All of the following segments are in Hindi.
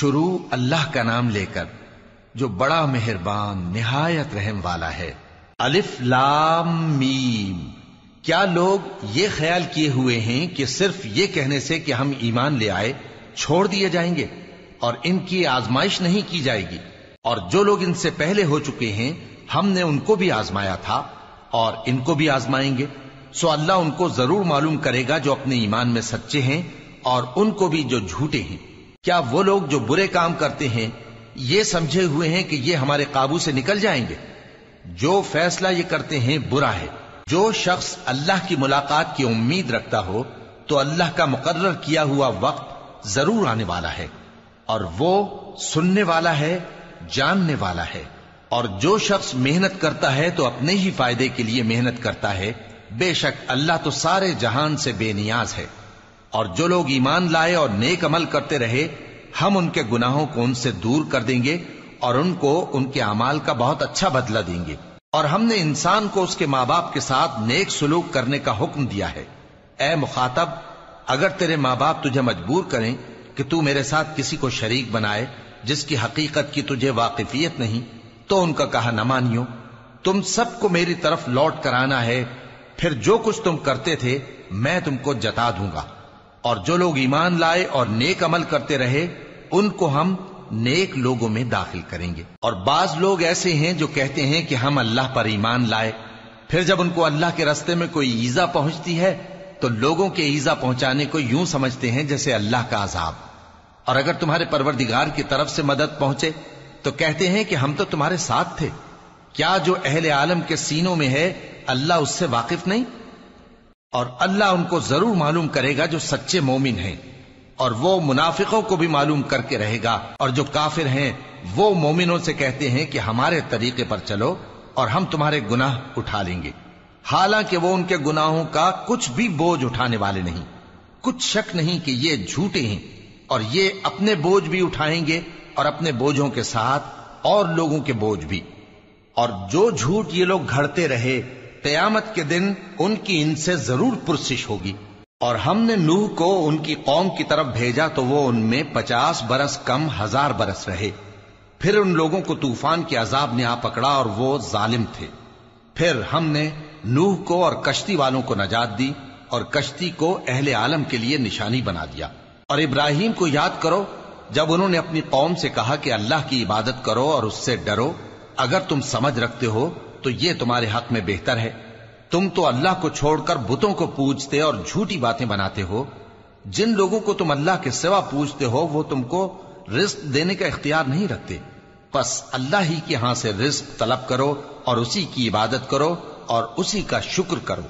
शुरू अल्लाह का नाम लेकर, जो बड़ा मेहरबान, निहायत रहम वाला है। अलिफ लाम मीम। क्या लोग ये ख्याल किए हुए हैं कि सिर्फ़ ये कहने से कि हम ईमान ले आए, छोड़ दिए जाएँगे, और इनकी आजमाइश नहीं की जाएगी? और जो लोग इनसे पहले हो चुके हैं, हमने उनको भी आजमाया था, और इनको भी आजमाएँगे। सो अल्लाह उनको ज़रूर मालूम करेगा जो अपने ईमान में सच्चे हैं, और उनको भी जो झूठे हैं। क्या वो लोग जो बुरे काम करते हैं, ये समझे हुए हैं कि ये हमारे काबू से निकल जाएँगे? जो फैसला ये करते हैं, बुरा है। जो शख्स अल्लाह की मुलाकात की उम्मीद रखता हो तो अल्लाह का मुकर्र किया हुआ वक्त ज़रूर आने वाला है। और वो सुनने वाला है, जानने वाला है। और जो शख्स मेहनत करता है तो अपने ही फ़ायदे के लिए मेहनत करता है। बेशक अल्लाह तो सारे जहान से बेनियाज है। और जो लोग ईमान लाए और नेक अमल करते रहे, हम उनके गुनाहों को उनसे दूर कर देंगे और उनको उनके अमाल का बहुत अच्छा बदला देंगे। और हमने इंसान को उसके माँ बाप के साथ नेक सुलूक करने का हुक्म दिया है। ए मुखातब, अगर तेरे माँ बाप तुझे मजबूर करें कि तू मेरे साथ किसी को शरीक बनाए, जिसकी हकीकत की तुझे वाकिफियत नहीं तो उनका कहा, न मानियो, तुम सबको मेरी तरफ़ लौट कर आना है, फिर जो कुछ तुम करते थे, मैं तुमको जता दूँगा। और जो लोग ईमान लाए और नेक अमल करते रहे, उनको हम नेक लोगों में दाखिल करेंगे। और बाज लोग ऐसे हैं जो कहते हैं कि हम अल्लाह पर ईमान लाए। फिर जब उनको अल्लाह के रस्ते में कोई ईजा पहुँचती है तो लोगों के ईजा पहुँचाने को यूँ समझते हैं जैसे अल्लाह का अजाब और अगर तुम्हारे परवरदिगार की तरफ़ से मदद पहुँचे तो कहते हैं कि हम तो तुम्हारे साथ थे। क्या जो अहले आलम के सीनों में है, अल्लाह उससे वाकिफ नहीं? और अल्लाह उनको ज़रूर मालूम करेगा जो सच्चे मोमिन हैं, और वो मुनाफिकों को भी मालूम करके रहेगा, और जो काफिर हैं, वो मोमिनों से कहते हैं कि हमारे तरीके पर चलो, और हम तुम्हारे गुनाह उठा लेंगे। हालाँकि वो उनके गुनाहों का कुछ भी बोझ उठाने वाले नहीं। कुछ शक नहीं कि ये झूठे हैं, और ये अपने बोझ भी उठाएँगे, और अपने बोझों के साथ और लोगों के बोझ भी। और जो झूठ ये लोग घड़ते रहे कयामत के दिन उनकी इनसे ज़रूर पुरसिश होगी। और हमने नूह को उनकी कौम की तरफ़ भेजा तो वो उनमें पचास बरस कम हज़ार बरस रहे। फिर उन लोगों को तूफ़ान के अजाब ने आ पकड़ा और वो जालिम थे। फिर हमने नूह को और कश्ती वालों को नजात दी और कश्ती को अहले आलम के लिए निशानी बना दिया। और इब्राहिम को याद करो, जब उन्होंने अपनी कौम से कहा कि अल्लाह की इबादत करो और उससे डरो, अगर तुम समझ रखते हो तो ये तुम्हारे हक में बेहतर है। तुम तो अल्लाह को छोड़कर बुतों को पूजते और झूठी बातें बनाते हो। जिन लोगों को तुम अल्लाह के सिवा पूजते हो, वो तुमको रिस्क देने का इख्तियार नहीं रखते। बस अल्लाह ही के यहाँ से रिस्क तलब करो और उसी की इबादत करो और उसी का शुक्र करो।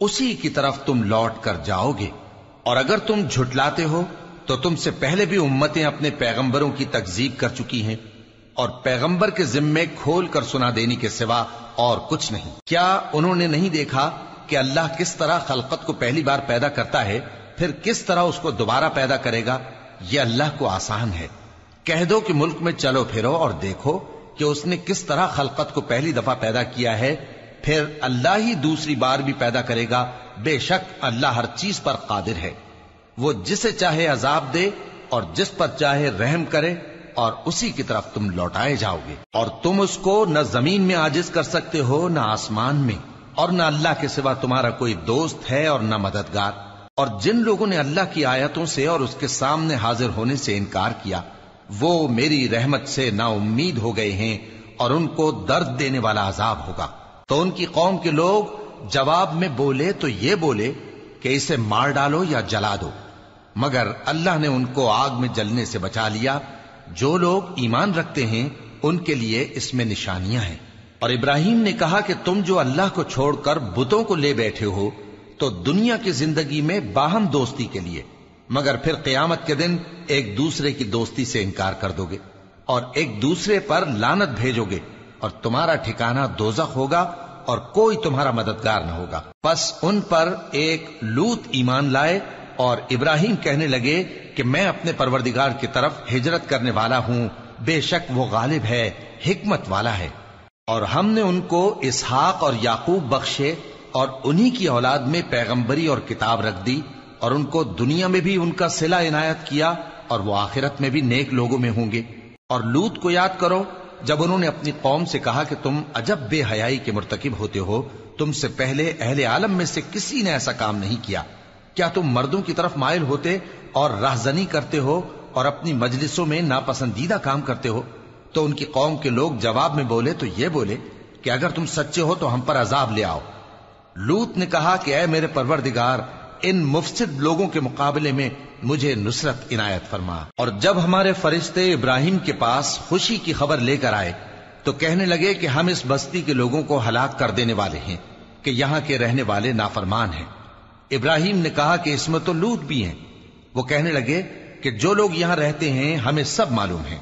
उसी की तरफ़ तुम लौट कर जाओगे। और अगर तुम झुटलाते हो तो तुमसे पहले भी उम्मतें अपने पैगंबरों की तकजीब कर चुकी हैं। और पैगंबर के जिम्मे खोल कर सुना देने के सिवा और कुछ नहीं। क्या उन्होंने नहीं देखा कि अल्लाह किस तरह खलकत को पहली बार पैदा करता है, फिर किस तरह उसको दोबारा पैदा करेगा? यह अल्लाह को आसान है। कह दो कि मुल्क में चलो फिरो और देखो कि उसने किस तरह खलकत को पहली दफ़ा पैदा किया है, फिर अल्लाह ही दूसरी बार भी पैदा करेगा। बेशक अल्लाह हर चीज़ पर कादिर है। वो जिसे चाहे अजाब दे और जिस पर चाहे रहम करे और उसी की तरफ़ तुम लौटाए जाओगे। और तुम उसको न ज़मीन में आजिज कर सकते हो, न आसमान में। और न अल्लाह के सिवा तुम्हारा कोई दोस्त है और न मददगार। और जिन लोगों ने अल्लाह की आयतों से और उसके सामने हाजिर होने से इनकार किया, वो मेरी रहमत से ना उम्मीद हो गए हैं और उनको दर्द देने वाला अजाब होगा। तो उनकी कौम के लोग जवाब में बोले तो ये बोले कि इसे मार डालो या जला दो। मगर अल्लाह ने उनको आग में जलने से बचा लिया जो लोग ईमान रखते हैं, उनके लिए इसमें निशानियाँ हैं। और इब्राहिम ने कहा कि तुम जो अल्लाह को छोड़कर बुतों को ले बैठे हो तो दुनिया की ज़िंदगी में बाहम दोस्ती के लिए, मगर फिर कयामत के दिन एक दूसरे की दोस्ती से इनकार कर दोगे, और एक दूसरे पर लानत भेजोगे, और तुम्हारा ठिकाना दोजख होगा, और कोई तुम्हारा मददगार न होगा। बस उन पर एक लूत ईमान लाए और इब्राहिम कहने लगे कि मैं अपने परवरदिगार की तरफ़ हिजरत करने वाला हूँ। बेशक वो गालिब है, हिकमत वाला है। और हमने उनको इसहाक और याकूब बख्शे और उन्हीं की औलाद में पैगंबरी और किताब रख दी और उनको दुनिया में भी उनका सिला इनायत किया और वो आखिरत में भी नेक लोगों में होंगे। और लूत को याद करो, जब उन्होंने अपनी कौम से कहा कि तुम अजब बेहयाई के मुर्तकिब होते हो, तुमसे पहले अहले आलम में से किसी ने ऐसा काम नहीं किया। क्या तुम मर्दों की तरफ़ मायल होते और राहजनी करते हो और अपनी मजलिसों में नापसंदीदा काम करते हो? तो उनकी कौम के लोग जवाब में बोले तो ये बोले कि अगर तुम सच्चे हो तो हम पर अजाब ले आओ। लूत ने कहा कि अय मेरे परवरदिगार, इन मुफसिद लोगों के मुकाबले में मुझे नुसरत इनायत फरमा। और जब हमारे फरिश्ते इब्राहिम के पास खुशी की खबर लेकर आए तो कहने लगे कि हम इस बस्ती के लोगों को हलाक कर देने वाले हैं, कि यहाँ के रहने वाले नाफरमान हैं। इब्राहिम ने कहा कि इसमें तो लूत भी हैं। वो कहने लगे कि जो लोग यहाँ रहते हैं, हमें सब मालूम है।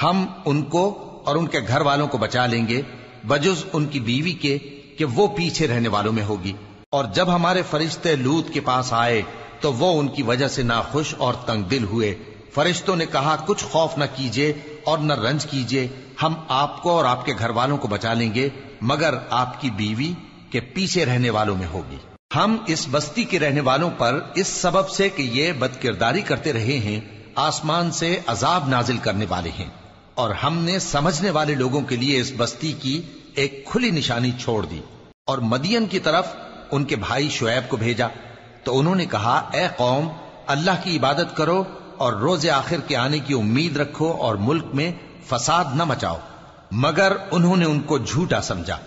हम उनको और उनके घर वालों को बचा लेंगे बजुज उनकी बीवी के, कि वो पीछे रहने वालों में होगी। और जब हमारे फरिश्ते लूत के पास आए तो वो उनकी वजह से नाखुश और तंग दिल हुए। फरिश्तों ने कहा, कुछ खौफ न कीजिए और न रंज कीजिए। हम आपको और आपके घर वालों को बचा लेंगे, मगर आपकी बीवी के पीछे रहने वालों में होगी। हम इस बस्ती के रहने वालों पर इस सबब से कि ये बदकिरदारी करते रहे हैं, आसमान से अजाब नाजिल करने वाले हैं। और हमने समझने वाले लोगों के लिए इस बस्ती की एक खुली निशानी छोड़ दी। और मदियन की तरफ़ उनके भाई शुएब को भेजा। तो उन्होंने कहा, ए कौम, अल्लाह की इबादत करो और रोज आखिर के आने की उम्मीद रखो और मुल्क में फसाद न मचाओ। मगर उन्होंने उनको झूठा समझा।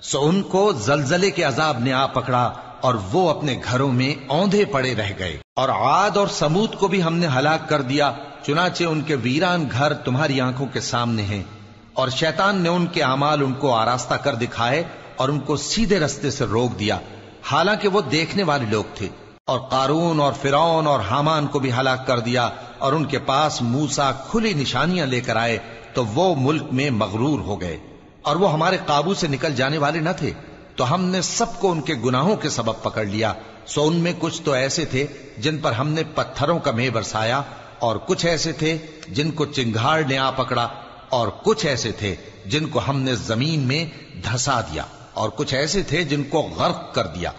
सो उनको जलजले के अजाब ने आ पकड़ा और वो अपने घरों में औंधे पड़े रह गए। और आद और समूद को भी हमने हलाक कर दिया, चुनाचे उनके वीरान घर तुम्हारी आँखों के सामने हैं। और शैतान ने उनके अमाल उनको आरास्ता कर दिखाए और उनको सीधे रस्ते से रोक दिया। हालाँकि वो देखने वाले लोग थे। और कारून और फिरौन और हामान को भी हलाक कर दिया और उनके पास मूसा खुली निशानियाँ लेकर आए तो वो मुल्क में मगरूर हो गए। और वो हमारे काबू से निकल जाने वाले न थे। तो हमने सबको उनके गुनाहों के सबब पकड़ लिया। सो उनमें कुछ तो ऐसे थे जिन पर हमने पत्थरों का मेह बरसाया, और कुछ ऐसे थे जिनको चिंगाड़ ने आ पकड़ा, और कुछ ऐसे थे जिनको हमने ज़मीन में धसा दिया, और कुछ ऐसे थे जिनको गर्क कर दिया।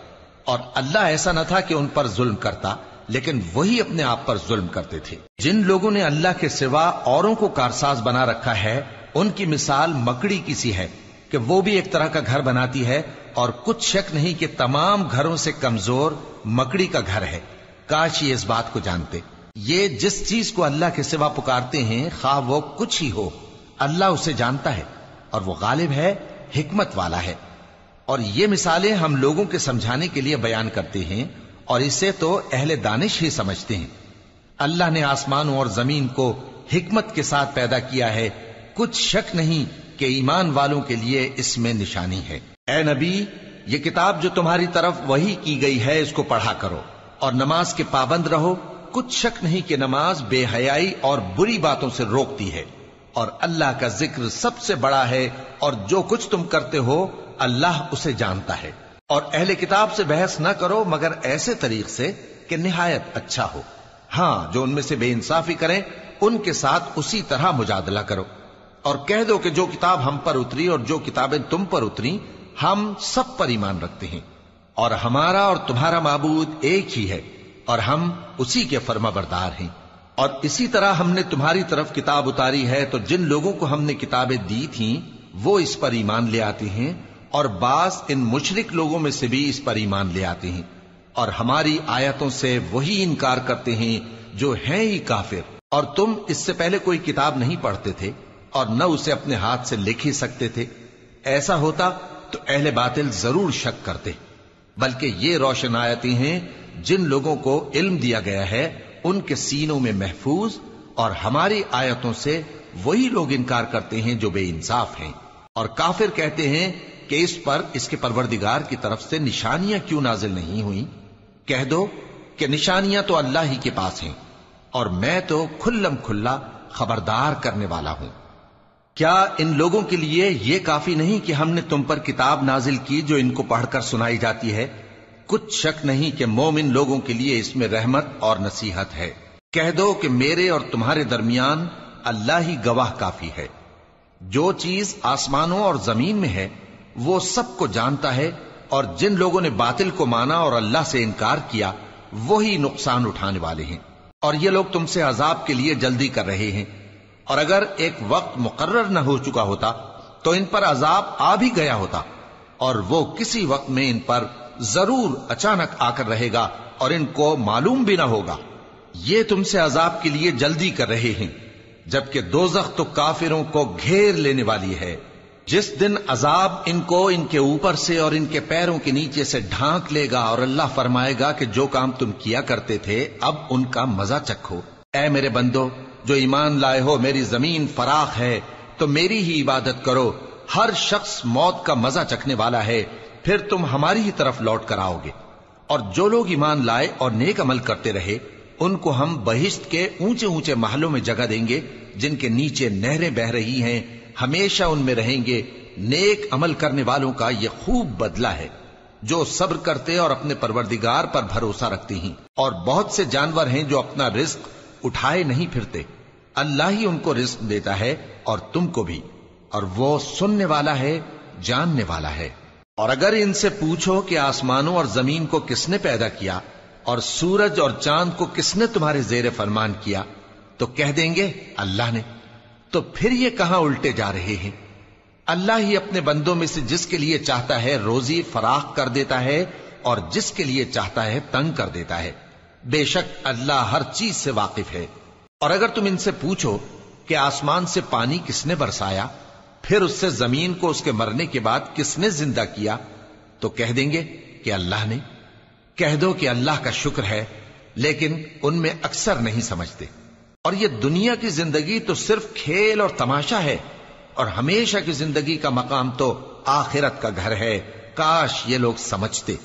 और अल्लाह ऐसा न था कि उन पर जुल्म करता, लेकिन वही अपने आप पर जुल्म करते थे। जिन लोगों ने अल्लाह के सिवा औरों को कारसाज बना रखा है, उनकी मिसाल मकड़ी की सी है, कि वो भी एक तरह का घर बनाती है और कुछ शक नहीं कि तमाम घरों से कमज़ोर मकड़ी का घर है। काश ये इस बात को जानते। ये जिस चीज़ को अल्लाह के सिवा पुकारते हैं खा वो कुछ ही हो। अल्लाह उसे जानता है और वो गालिब है, हिकमत वाला है। और ये मिसालें हम लोगों के समझाने के लिए बयान करते हैं और इसे तो अहले दानिश ही समझते हैं। अल्लाह ने आसमानों और ज़मीन को हिकमत के साथ पैदा किया है। कुछ शक नहीं कि ईमान वालों के लिए इसमें निशानी है। ए नबी, ये किताब जो तुम्हारी तरफ़ वही की गई है, इसको पढ़ा करो। और नमाज़ के पाबंद रहो। कुछ शक नहीं कि नमाज़ बेहयाई और बुरी बातों से रोकती है। और अल्लाह का ज़िक्र सबसे बड़ा है, और जो कुछ तुम करते हो, अल्लाह उसे जानता है। और अहले किताब से बहस न करो, मगर ऐसे तरीक से कि निहायत अच्छा हो। हाँ जो उनमें से बेइंसाफी करें, उनके साथ उसी तरह मुजादला करो। और कह दो कि जो किताब हम पर उतरी और जो किताबें तुम पर उतरी हम सब पर ईमान रखते हैं और हमारा और तुम्हारा माबूद एक ही है और हम उसी के फर्मा बरदार हैं। और इसी तरह हमने तुम्हारी तरफ़ किताब उतारी है तो जिन लोगों को हमने किताबें दी थी, वो इस पर ईमान ले आते हैं और बास इन मुशरिक लोगों में से भी इस पर ईमान ले आते हैं। और हमारी आयतों से वही इनकार करते हैं जो हैं ही काफिर। और तुम इससे पहले कोई किताब नहीं पढ़ते थे और न उसे अपने हाथ से लिख ही सकते थे। ऐसा होता तो अहले बातिल ज़रूर शक करते, बल्कि ये रोशन आयती हैं, जिन लोगों को इल्म दिया गया है, उनके सीनों में महफूज, और हमारी आयतों से वही लोग इनकार करते हैं जो बेइंसाफ हैं। और काफिर कहते हैं कि इस पर इसके परवरदिगार की तरफ़ से निशानियाँ क्यों नाजिल नहीं हुई? कह दो कि निशानियाँ तो अल्लाह ही के पास हैं, और मैं तो खुल्लम खुल्ला खबरदार करने वाला हूँ। क्या इन लोगों के लिए यह काफ़ी नहीं कि हमने तुम पर किताब नाजिल की जो इनको पढ़कर सुनाई जाती है? कुछ शक नहीं कि मोमिन लोगों के लिए इसमें रहमत और नसीहत है। कह दो कि मेरे और तुम्हारे दरमियान अल्लाह ही गवाह काफ़ी है। जो चीज़ आसमानों और ज़मीन में है, वो सबको जानता है और जिन लोगों ने बातिल को माना और अल्लाह से इनकार किया वही नुकसान उठाने वाले हैं। और ये लोग तुमसे अजाब के लिए जल्दी कर रहे हैं। और अगर एक वक्त मुकर्र न हो चुका होता तो इन पर अजाब आ भी गया होता, और वो किसी वक्त में इन पर ज़रूर अचानक आकर रहेगा और इनको मालूम भी ना होगा। ये तुमसे अजाब के लिए जल्दी कर रहे हैं, जबकि दोजख तो काफिरों को घेर लेने वाली है। जिस दिन अजाब इनको इनके ऊपर से और इनके पैरों के नीचे से ढांक लेगा और अल्लाह फरमाएगा कि जो काम तुम किया करते थे, अब उनका मज़ा चखो। ऐ मेरे बंदो जो ईमान लाए हो, मेरी ज़मीन फराख है तो मेरी ही इबादत करो। हर शख्स मौत का मज़ा चखने वाला है। फिर तुम हमारी ही तरफ़ लौट कर आओगे। और जो लोग ईमान लाए और नेक अमल करते रहे, उनको हम बहिश्त के ऊँचे ऊँचे महलों में जगह देंगे, जिनके नीचे नहरें बह रही हैं। हमेशा उनमें रहेंगे। नेक अमल करने वालों का यह खूब बदला है, जो सब्र करते और अपने परवरदिगार पर भरोसा रखते हैं। और बहुत से जानवर हैं जो अपना रिस्क उठाए नहीं फिरते। अल्लाह ही उनको रिस्क देता है और तुमको भी। और वो सुनने वाला है, जानने वाला है। और अगर इनसे पूछो कि आसमानों और ज़मीन को किसने पैदा किया और सूरज और चाँद को किसने तुम्हारे जेर फरमान किया तो कह देंगे, अल्लाह ने। तो फिर ये कहाँ उल्टे जा रहे हैं? अल्लाह ही अपने बंदों में से जिसके लिए चाहता है रोजी फराख कर देता है और जिसके लिए चाहता है तंग कर देता है। बेशक अल्लाह हर चीज़ से वाकिफ है। और अगर तुम इनसे पूछो कि आसमान से पानी किसने बरसाया, फिर उससे ज़मीन को उसके मरने के बाद किसने ज़िंदा किया तो कह देंगे कि अल्लाह ने। कह दो कि अल्लाह का शुक्र है, लेकिन उनमें अक्सर नहीं समझते। और ये दुनिया की ज़िंदगी तो सिर्फ़ खेल और तमाशा है, और हमेशा की ज़िंदगी का मकाम तो आखिरत का घर है। काश ये लोग समझते।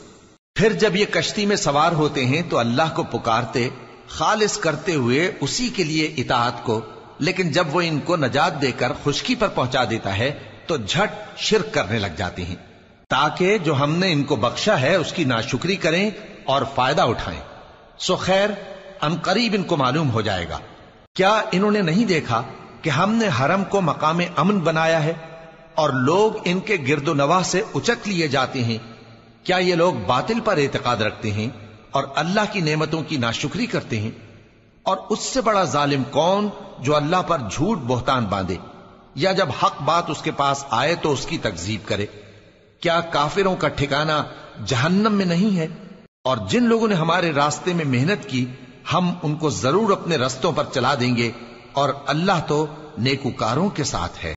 फिर जब ये कश्ती में सवार होते हैं तो अल्लाह को पुकारते खालिस करते हुए उसी के लिए इतात को। लेकिन जब वो इनको नजात देकर खुशकी पर पहुँचा देता है तो झट शिरक करने लग जाते हैं। ताकि जो हमने इनको बख्शा है, उसकी नाशुक्री करें और फ़ायदा उठाएँ। सो खैर अनकरीब इनको मालूम हो जाएगा। क्या इन्होंने नहीं देखा कि हमने हरम को मकाम अमन बनाया है, और लोग इनके गिरदो नवाह से उचक लिए जाते हैं क्या ये लोग बातिल पर एतकाद रखते हैं और अल्लाह की नेमतों की नाशुक्री करते हैं? और उससे बड़ा जालिम कौन जो अल्लाह पर झूठ बोहतान बांधे? या जब हक बात उसके पास आए तो उसकी तकजीब करे? क्या काफिरों का ठिकाना जहन्नम में नहीं है? और जिन लोगों ने हमारे रास्ते में मेहनत की, हम उनको ज़रूर अपने रस्तों पर चला देंगे और अल्लाह तो नेकुकारों के साथ है।